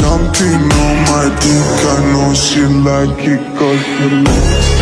something on my dick. I know she like it cause she like